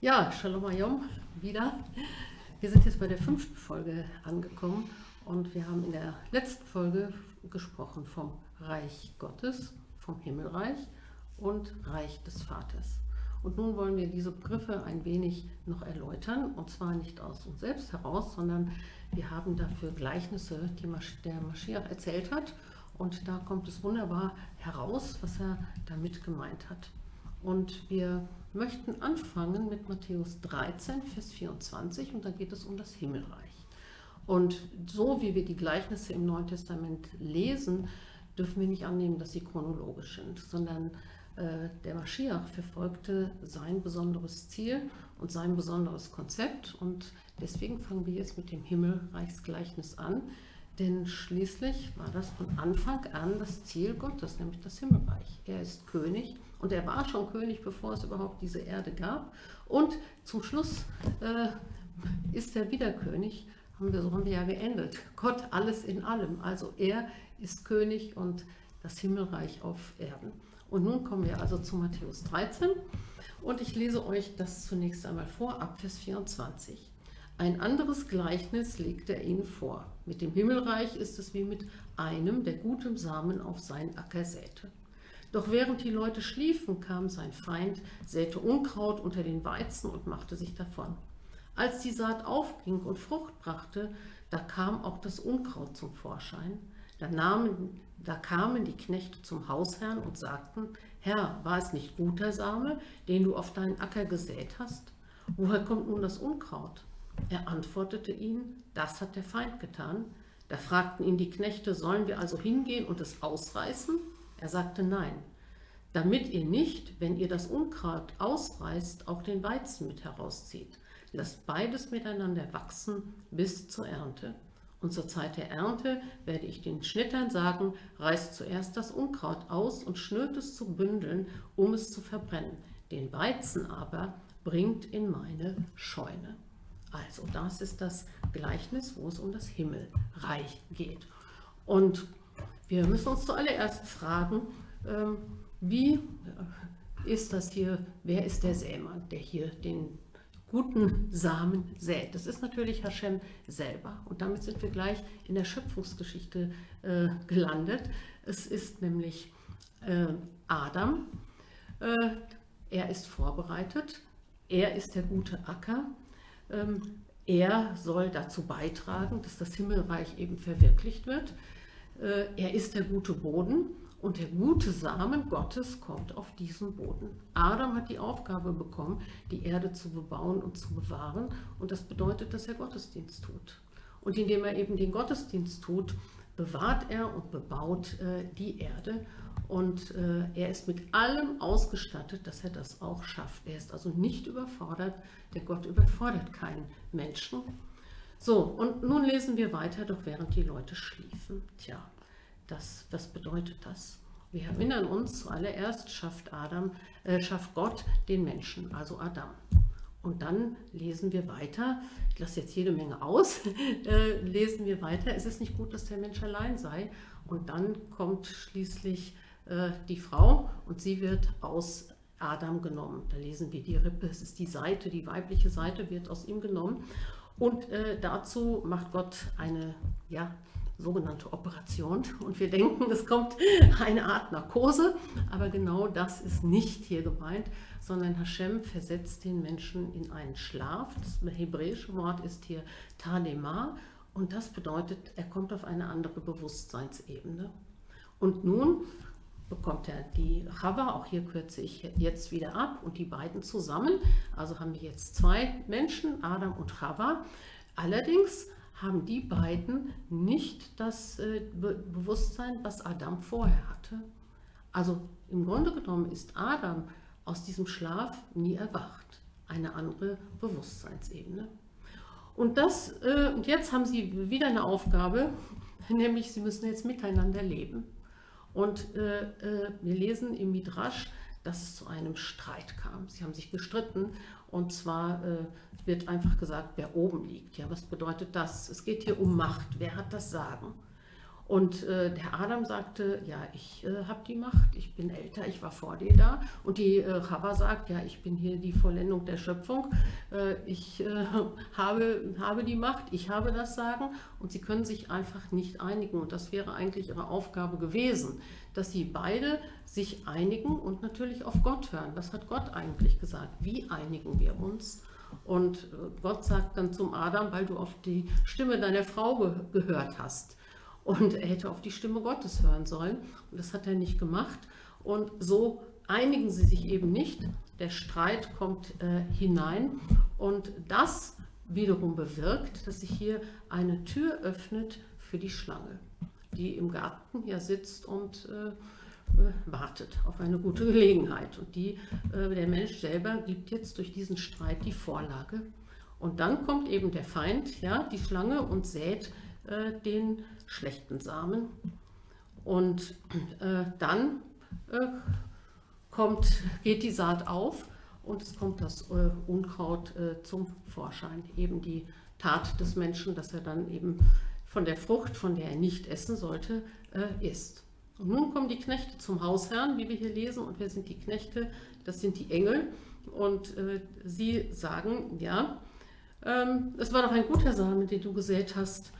Ja, Shalom Ayom, wieder. Wir sind jetzt bei der fünften Folge angekommen und wir haben in der letzten Folge gesprochen vom Reich Gottes, vom Himmelreich und Reich des Vaters. Und nun wollen wir diese Begriffe ein wenig noch erläutern und zwar nicht aus uns selbst heraus, sondern wir haben dafür Gleichnisse, die der Maschiach erzählt hat und da kommt es wunderbar heraus, was er damit gemeint hat. Und wir möchten anfangen mit Matthäus 13, Vers 24 und da geht es um das Himmelreich. Und so wie wir die Gleichnisse im Neuen Testament lesen, dürfen wir nicht annehmen, dass sie chronologisch sind, sondern äh, der Maschiach verfolgte sein besonderes Ziel und sein besonderes Konzept. Und deswegen fangen wir jetzt mit dem Himmelreichsgleichnis an, denn schließlich war das von Anfang an das Ziel Gottes, nämlich das Himmelreich. Er ist König und er war schon König, bevor es überhaupt diese Erde gab. Und zum Schluss äh, ist er wieder König. Haben wir, so haben wir ja geendet. Gott alles in allem. Also er ist König und das Himmelreich auf Erden. Und nun kommen wir also zu Matthäus 13 und ich lese euch das zunächst einmal vor, ab Vers 24. Ein anderes Gleichnis legt er ihnen vor. Mit dem Himmelreich ist es wie mit einem, der gutem Samen auf seinen Acker säte. Doch während die Leute schliefen, kam sein Feind, säte Unkraut unter den Weizen und machte sich davon. Als die Saat aufging und Frucht brachte, da kam auch das Unkraut zum Vorschein. Da, nahmen, da kamen die Knechte zum Hausherrn und sagten, Herr, war es nicht guter Same, den du auf deinen Acker gesät hast? Woher kommt nun das Unkraut? Er antwortete ihnen, das hat der Feind getan. Da fragten ihn die Knechte, sollen wir also hingehen und es ausreißen? Er sagte nein, damit ihr nicht, wenn ihr das Unkraut ausreißt, auch den Weizen mit herauszieht. Lasst beides miteinander wachsen bis zur Ernte. Und zur Zeit der Ernte werde ich den Schnittern sagen, reißt zuerst das Unkraut aus und schnürt es zu Bündeln, um es zu verbrennen. Den Weizen aber bringt in meine Scheune. Also das ist das Gleichnis, wo es um das Himmelreich geht. Und wir müssen uns zuallererst fragen, ähm, wie ist das hier, wer ist der Sämann, der hier den guten Samen sät. Das ist natürlich Hashem selber. Und damit sind wir gleich in der Schöpfungsgeschichte äh, gelandet. Es ist nämlich äh, Adam. Äh, er ist vorbereitet. Er ist der gute Acker. Ähm, er soll dazu beitragen, dass das Himmelreich eben verwirklicht wird. Äh, er ist der gute Boden und der gute Samen Gottes kommt auf diesen Boden. Adam hat die Aufgabe bekommen, die Erde zu bebauen und zu bewahren. Und das bedeutet, dass er Gottesdienst tut. Und indem er eben den Gottesdienst tut, bewahrt er und bebaut äh, die Erde. Und äh, er ist mit allem ausgestattet, dass er das auch schafft. Er ist also nicht überfordert. Der Gott überfordert keinen Menschen. So, und nun lesen wir weiter, doch während die Leute schliefen. Tja, das, was bedeutet das? Wir erinnern uns, zuallererst schafft, Adam, äh, schafft Gott den Menschen, also Adam. Und dann lesen wir weiter, ich lasse jetzt jede Menge aus, äh, lesen wir weiter, es ist nicht gut, dass der Mensch allein sei. Und dann kommt schließlich äh, die Frau und sie wird aus Adam genommen. Da lesen wir die Rippe, es ist die Seite, die weibliche Seite wird aus ihm genommen. Und äh, dazu macht Gott eine, ja, sogenannte Operation. Und wir denken, es kommt eine Art Narkose, aber genau das ist nicht hier gemeint, sondern Hashem versetzt den Menschen in einen Schlaf. Das hebräische Wort ist hier Tanema und das bedeutet, er kommt auf eine andere Bewusstseinsebene. Und nun bekommt er die Chava, auch hier kürze ich jetzt wieder ab, und die beiden zusammen. Also haben wir jetzt zwei Menschen, Adam und Chava. Allerdings haben die beiden nicht das äh, Bewusstsein, was Adam vorher hatte. Also im Grunde genommen ist Adam aus diesem Schlaf nie erwacht. Eine andere Bewusstseinsebene. Und, das, äh, und jetzt haben sie wieder eine Aufgabe, nämlich sie müssen jetzt miteinander leben. Und äh, äh, wir lesen im Midrash, dass es zu einem Streit kam. Sie haben sich gestritten und zwar äh, wird einfach gesagt, wer oben liegt. Ja, was bedeutet das? Es geht hier um Macht. Wer hat das Sagen? Und äh, der Adam sagte, ja, ich äh, habe die Macht, ich bin älter, ich war vor dir da. Und die äh, Chava sagt, ja, ich bin hier die Vollendung der Schöpfung, äh, ich äh, habe, habe die Macht, ich habe das Sagen. Und sie können sich einfach nicht einigen. Und das wäre eigentlich ihre Aufgabe gewesen, dass sie beide sich einigen und natürlich auf Gott hören. Was hat Gott eigentlich gesagt? Wie einigen wir uns? Und äh, Gott sagt dann zum Adam, weil du auf die Stimme deiner Frau ge gehört hast und er hätte auf die Stimme Gottes hören sollen. Und das hat er nicht gemacht. Und so einigen sie sich eben nicht. Der Streit kommt äh, hinein und das wiederum bewirkt, dass sich hier eine Tür öffnet für die Schlange, die im Garten hier sitzt und äh, äh, wartet auf eine gute Gelegenheit. Und die, äh, der Mensch selber gibt jetzt durch diesen Streit die Vorlage. Und dann kommt eben der Feind, ja, die Schlange, und sät äh, den schlechten Samen. Und äh, dann äh, kommt, geht die Saat auf und es kommt das äh, Unkraut äh, zum Vorschein. Eben die Tat des Menschen, dass er dann eben von der Frucht, von der er nicht essen sollte, äh, isst. Und nun kommen die Knechte zum Hausherrn, wie wir hier lesen. Und wer sind die Knechte? Das sind die Engel. Und äh, sie sagen, ja, ähm, es war doch ein guter Same, den du gesät hast.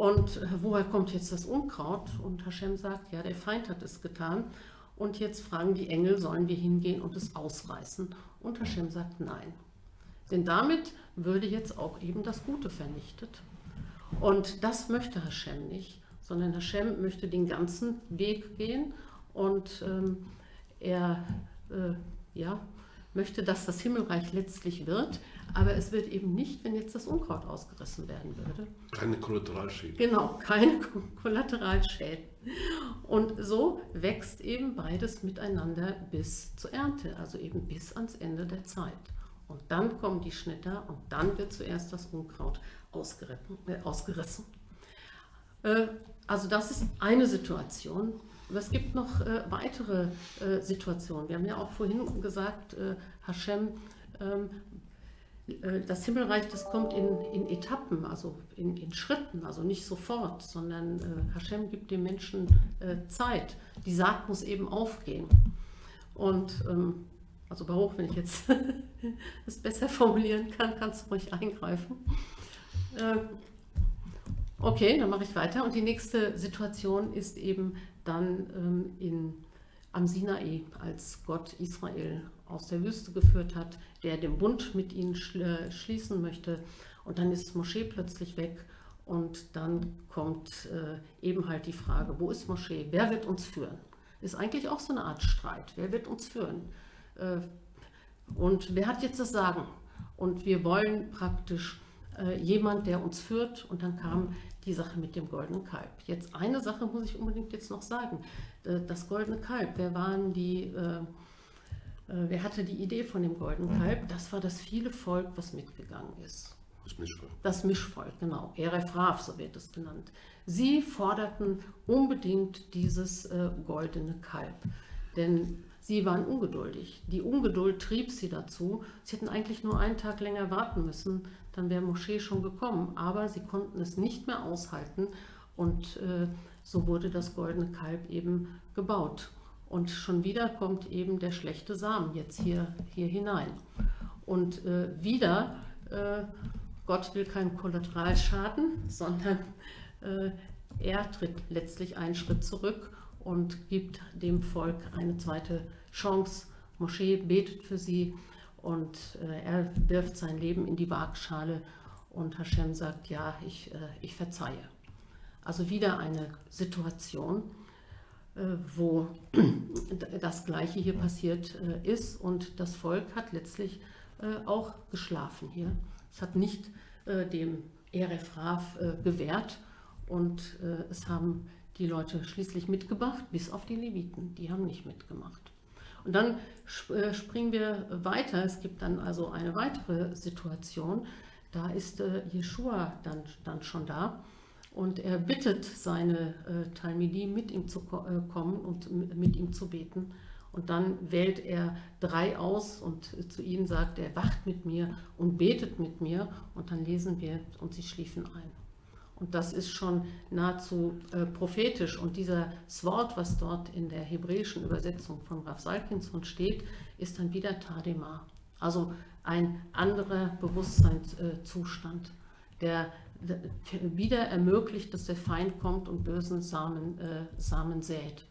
Und äh, woher kommt jetzt das Unkraut? Und Hashem sagt, ja, der Feind hat es getan. Und jetzt fragen die Engel, sollen wir hingehen und es ausreißen? Und Hashem sagt nein. Denn damit würde jetzt auch eben das Gute vernichtet. Und das möchte Hashem nicht, sondern Hashem möchte den ganzen Weg gehen und ähm, er äh, ja, möchte, dass das Himmelreich letztlich wird, aber es wird eben nicht, wenn jetzt das Unkraut ausgerissen werden würde. Keine Kollateralschäden. Genau, keine Kollateralschäden. Und so wächst eben beides miteinander bis zur Ernte, also eben bis ans Ende der Zeit. Und dann kommen die Schnitter und dann wird zuerst das Unkraut äh, ausgerissen. Äh, also das ist eine Situation. Aber es gibt noch äh, weitere äh, Situationen. Wir haben ja auch vorhin gesagt, Hashem, ähm, äh, das Himmelreich, das kommt in, in Etappen, also in, in, Schritten, also nicht sofort, sondern äh, Hashem gibt dem Menschen äh, Zeit. Die Saat muss eben aufgehen. Und ähm, also Baruch, wenn ich jetzt es besser formulieren kann, kannst du ruhig eingreifen. Okay, dann mache ich weiter. Und die nächste Situation ist eben dann ähm, in, am Sinai, als Gott Israel aus der Wüste geführt hat, der den Bund mit ihnen schließen möchte. Und dann ist Moschee plötzlich weg und dann kommt äh, eben halt die Frage, wo ist Moschee? Wer wird uns führen? Ist eigentlich auch so eine Art Streit. Wer wird uns führen? Äh, und wer hat jetzt das Sagen? Und wir wollen praktisch äh, jemand, der uns führt. Und dann kam die Sache mit dem goldenen Kalb. Jetzt eine Sache muss ich unbedingt jetzt noch sagen. Äh, das goldene Kalb, wer waren die, äh, äh, wer hatte die Idee von dem goldenen mhm. Kalb? Das war das viele Volk, was mitgegangen ist. Das Mischvolk. Das Mischvolk, genau. Eref Rav, so wird es genannt. Sie forderten unbedingt dieses äh, goldene Kalb. Denn Sie waren ungeduldig. Die Ungeduld trieb sie dazu. Sie hätten eigentlich nur einen Tag länger warten müssen, dann wäre Moschee schon gekommen. Aber sie konnten es nicht mehr aushalten und äh, so wurde das goldene Kalb eben gebaut. Und schon wieder kommt eben der schlechte Samen jetzt hier, hier hinein. Und äh, wieder, äh, Gott will keinen Kollateralschaden, sondern äh, er tritt letztlich einen Schritt zurück und gibt dem Volk eine zweite Chance. Moschee betet für sie und äh, er wirft sein Leben in die Waagschale und Hashem sagt, ja, ich, äh, ich verzeihe. Also wieder eine Situation, wo das Gleiche hier passiert äh, ist und das Volk hat letztlich äh, auch geschlafen hier. Es hat nicht äh, dem Eref Rav gewährt und es haben die Leute schließlich mitgemacht, bis auf die Leviten. Die haben nicht mitgemacht. Und dann äh, springen wir weiter. Es gibt dann also eine weitere Situation. Da ist äh, Jeshua dann, dann schon da und er bittet seine äh, Talmidi, mit ihm zu kommen und mit ihm zu beten. Und dann wählt er drei aus und zu ihnen sagt er, wacht mit mir und betet mit mir. Und dann lesen wir, und sie schliefen ein. Und das ist schon nahezu äh, prophetisch. Und dieses Wort, was dort in der hebräischen Übersetzung von Rav Salkinson steht, ist dann wieder Tadema. Also ein anderer Bewusstseinszustand, der wieder ermöglicht, dass der Feind kommt und bösen Samen, äh, Samen sät.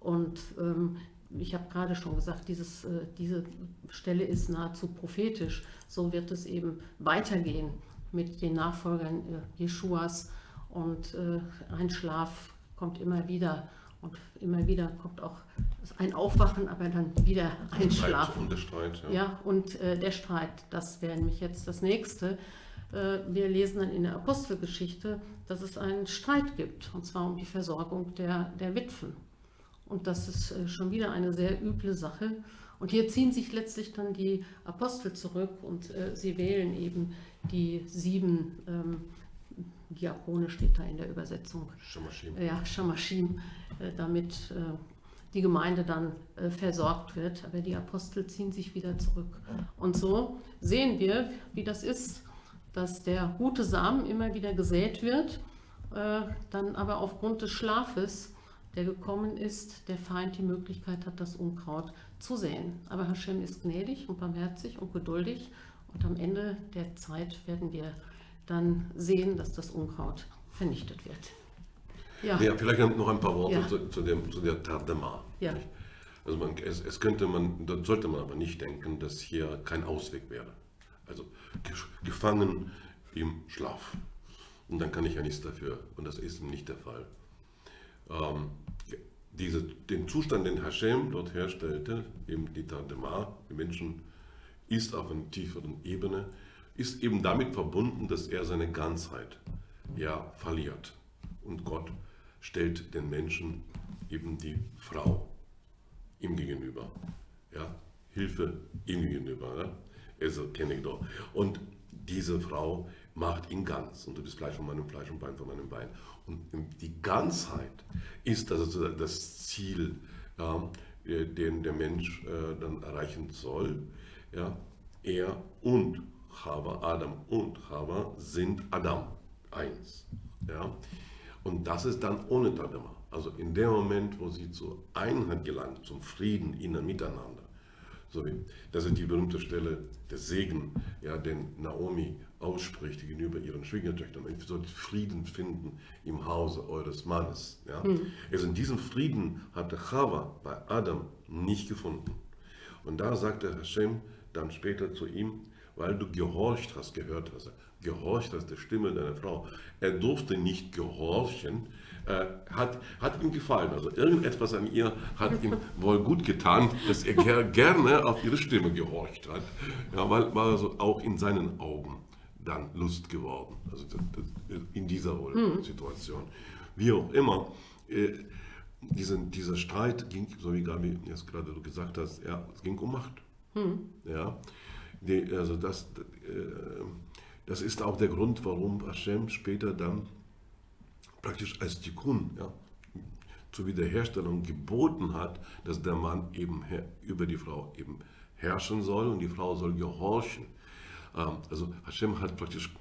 Und ähm, ich habe gerade schon gesagt, dieses, äh, diese Stelle ist nahezu prophetisch. So wird es eben weitergehen mit den Nachfolgern äh, Jeschuas und äh, ein Schlaf kommt immer wieder und immer wieder kommt auch ein Aufwachen, aber dann wieder ein Schlaf. Und der Streit, ja. ja und äh, der Streit, das wäre nämlich jetzt das nächste. Äh, wir lesen dann in der Apostelgeschichte, dass es einen Streit gibt, und zwar um die Versorgung der, der Witwen. Und das ist äh, schon wieder eine sehr üble Sache. Und hier ziehen sich letztlich dann die Apostel zurück und äh, sie wählen eben die sieben ähm, Diakone, steht da in der Übersetzung. Shamashim. Ja, Shamashim, äh, damit äh, die Gemeinde dann äh, versorgt wird. Aber die Apostel ziehen sich wieder zurück. Und so sehen wir, wie das ist, dass der gute Samen immer wieder gesät wird, äh, dann aber aufgrund des Schlafes der gekommen ist, der Feind die Möglichkeit hat, das Unkraut zu säen. Aber Hashem ist gnädig und barmherzig und geduldig und am Ende der Zeit werden wir dann sehen, dass das Unkraut vernichtet wird. Ja, ja vielleicht noch ein paar Worte ja. zu, zu, dem, zu der Tardema. Ja. Also man, es, es, könnte man, da sollte man aber nicht denken, dass hier kein Ausweg wäre. Also gefangen im Schlaf. Und dann kann ich ja nichts dafür. Und das ist nicht der Fall ähm, diese, den Zustand, den Hashem dort herstellte, eben die Tadema, die Menschen, ist auf einer tieferen Ebene, ist eben damit verbunden, dass er seine Ganzheit ja verliert. Und Gott stellt den Menschen eben die Frau ihm gegenüber. Ja? Hilfe ihm gegenüber. Ja? Also kenne ich doch. Und diese Frau macht ihn ganz. Und du bist Fleisch von meinem Fleisch und Bein von meinem Bein. Und die Ganzheit ist also das Ziel, ja, äh, den der Mensch äh, dann erreichen soll. Ja. Er und Chava, Adam und Chava sind Adam, eins. Ja. Und das ist dann ohne Tadama. Also in dem Moment, wo sie zur Einheit gelangt, zum Frieden innen miteinander. So wie, das ist die berühmte Stelle der Segen, ja, den Naomi ausspricht gegenüber ihren Schwiegertöchtern. Ihr sollt Frieden finden im Hause eures Mannes. Ja? Mhm. Also in diesem Frieden hatte Chava bei Adam nicht gefunden. Und da sagte Hashem dann später zu ihm, weil du gehorcht hast, gehört hast, gehorcht hast der Stimme deiner Frau. Er durfte nicht gehorchen, äh, hat, hat ihm gefallen. Also irgendetwas an ihr hat ihm wohl gut getan, dass er ger gerne auf ihre Stimme gehorcht hat. Ja, weil war also auch in seinen Augen dann Lust geworden. Also in dieser mhm. Situation. Wie auch immer, äh, diesen, dieser Streit ging, so wie Gabi jetzt gerade gesagt hast, ja, es ging um Macht. Mhm. Ja, die, also das, äh, das ist auch der Grund, warum Hashem später dann praktisch als Tikkun, ja, zur Wiederherstellung geboten hat, dass der Mann eben über die Frau eben herrschen soll und die Frau soll gehorchen. Ähm, also Hashem hat praktisch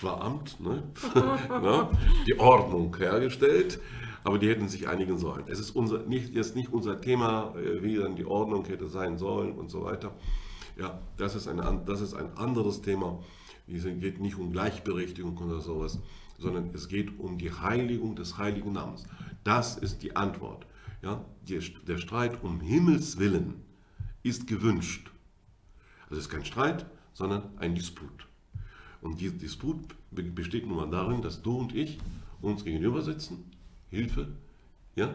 qua Amt ne, ne, die Ordnung hergestellt, aber die hätten sich einigen sollen. Es ist unser, nicht, jetzt nicht unser Thema, äh, wie dann die Ordnung hätte sein sollen und so weiter. Ja, das ist ein, das ist ein anderes Thema. Es geht nicht um Gleichberechtigung oder sowas, sondern es geht um die Heiligung des heiligen Namens. Das ist die Antwort. Ja, der Streit um Himmels Willen ist gewünscht. Also es ist kein Streit, sondern ein Disput. Und dieser Disput besteht nun mal darin, dass du und ich uns gegenüber sitzen, Hilfe, ja,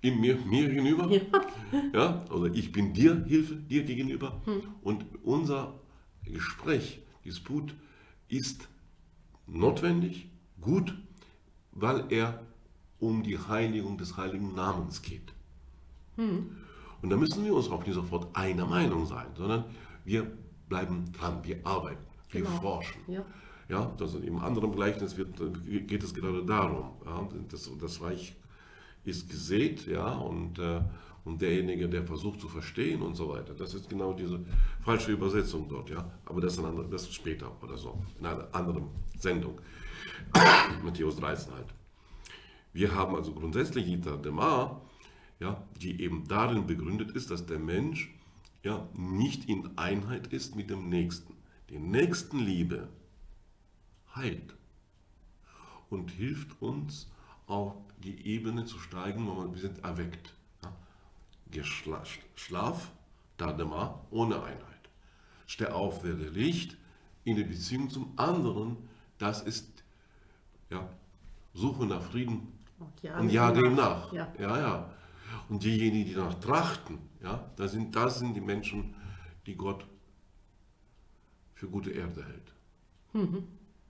in mir, mir gegenüber, ja. ja, oder ich bin dir Hilfe, dir gegenüber. Hm. Und unser Gespräch, Disput ist notwendig, gut, weil er um die Heiligung des heiligen Namens geht. Hm. Und da müssen wir uns auch nicht sofort einer Meinung sein, sondern wir bleiben dran, wir arbeiten, wir genau. forschen. Ja. Ja, das im anderen Gleichnis wird, geht es gerade darum. Ja, das, das Reich ist gesät, ja, und, äh, und derjenige, der versucht zu verstehen und so weiter. Das ist genau diese falsche Übersetzung dort, ja. Aber das andere, das ist später oder so, in einer anderen Sendung. Matthäus 13 halt. Wir haben also grundsätzlich die Tadema, ja, die eben darin begründet ist, dass der Mensch ja, nicht in Einheit ist mit dem Nächsten. Die Nächstenliebe heilt und hilft uns auf die Ebene zu steigen, wo wir sind erweckt. Ja. Schlaf, Tadema, ohne Einheit. Steh auf, werde Licht, in der Beziehung zum anderen, das ist ja, Suche nach Frieden und, ja, und jage ihm nach. Ja. ja, ja. Und diejenigen, die danach trachten, ja, das sind, das sind die Menschen, die Gott für gute Erde hält. Mhm.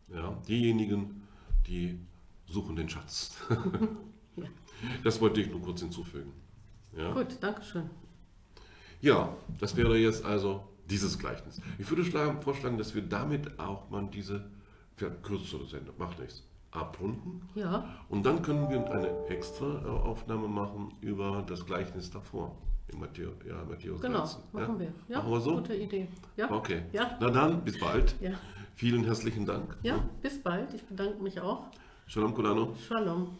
Ja, diejenigen, die suchen den Schatz. ja. Das wollte ich nur kurz hinzufügen. Ja? Gut, danke schön. Ja, das wäre jetzt also dieses Gleichnis. Ich würde schlagen, vorschlagen, dass wir damit auch mal diese kürzere Sendung, macht nichts, abrunden. Ja. Und dann können wir eine extra Aufnahme machen über das Gleichnis davor. In Matthäus, ja, Matthäus genau, 13. machen ja? wir. Ja, machen wir so? Gute Idee. Ja. Okay. Ja. Na dann, bis bald. Ja. Vielen herzlichen Dank. Ja, bis bald. Ich bedanke mich auch. Shalom Kulano. Shalom.